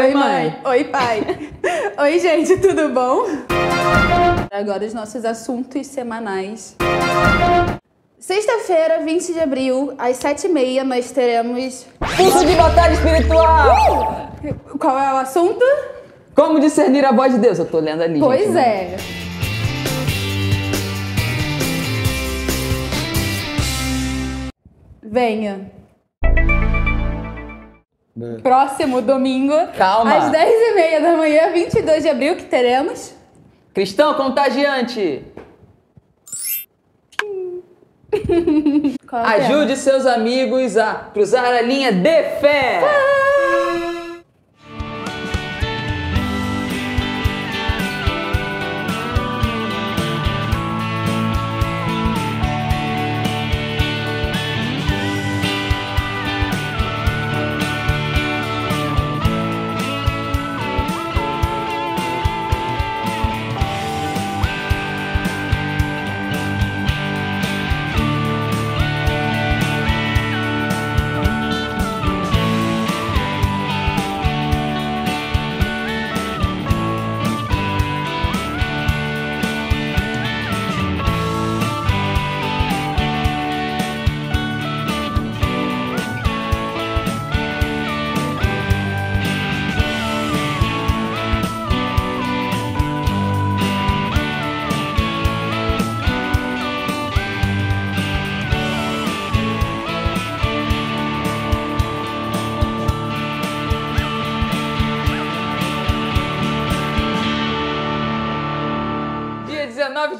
Oi, mãe. Oi, pai. Oi, gente, tudo bom? Agora os nossos assuntos semanais. Sexta-feira, 20 de abril, às 7h30, nós teremos. Curso de batalha espiritual! Qual é o assunto? Como discernir a voz de Deus? Eu tô lendo ali. Pois gente. é. Venha. Próximo domingo, Calma. às 10h30 da manhã, 22 de abril, que teremos. Cristão contagiante! É? Ajude seus amigos a cruzar a linha de fé! Dia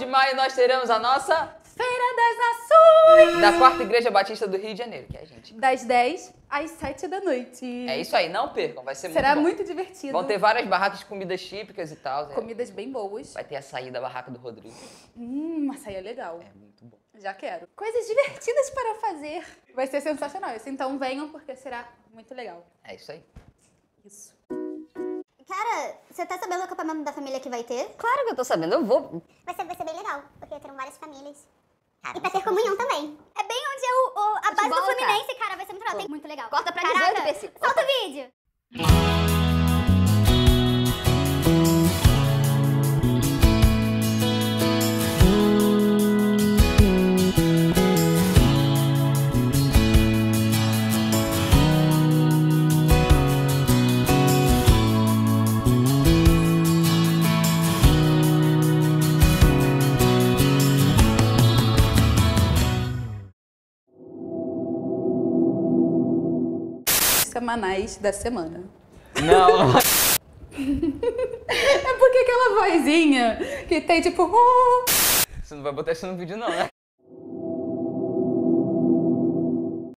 de maio nós teremos a nossa Feira das Nações! da Quarta Igreja Batista do Rio de Janeiro, que é a gente. Das 10 às 7 da noite. É isso aí, não percam, vai ser Será muito bom. muito divertido. Vão ter várias barracas de comidas típicas e tal. né? comidas bem boas. Vai ter açaí da barraca do Rodrigo. Hum, açaí é legal. É muito bom. Já quero. Coisas divertidas para fazer. Vai ser sensacional isso. Então venham porque será muito legal. É isso aí. Isso. Cara, você tá sabendo o acampamento da família que vai ter? Claro que eu tô sabendo, eu vou. Vai ser, vai ser bem legal, porque terão várias famílias. e pra ter comunhão também. É bem onde é o, o- a base do Futebol, cara. Fluminense, cara. Vai ser muito legal. Tem muito legal. Corta pra Caraca, 18, Persio. Solta o vídeo. Semanais da semana. Não, É porque aquela vozinha que tem tipo. "Oh", você não vai botar isso no vídeo não, né?